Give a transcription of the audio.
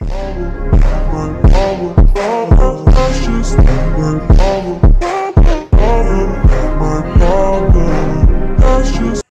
Power, power, power, power, precious number.